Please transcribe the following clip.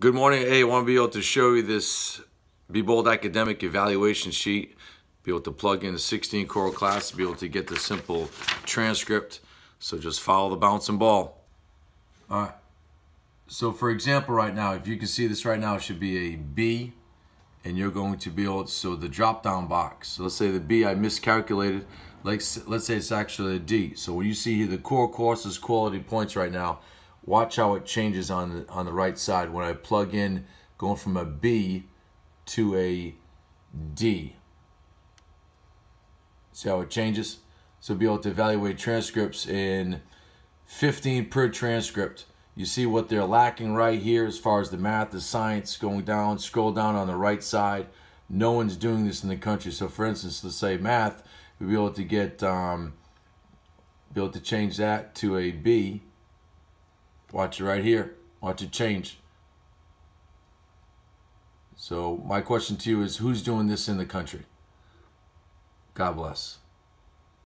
Good morning. Hey, I want to be able to show you this Be Bold Academic Evaluation Sheet. Be able to plug in the 16 core class, be able to get the simple transcript. So just follow the bouncing ball. All right. So for example, right now, if you can see this right now, it should be a B, and you're going to be able to, so the drop down box. So let's say the B I miscalculated, like let's say it's actually a D. So when you see here the core courses quality points right now, Watch how it changes on the, on the right side when I plug in going from a B to a D. See how it changes? So be able to evaluate transcripts in 15 per transcript. You see what they're lacking right here as far as the math, the science going down, scroll down on the right side. No one's doing this in the country. So for instance, let's say math, we'll be able to get, um, be able to change that to a B Watch it right here. Watch it change. So my question to you is who's doing this in the country? God bless.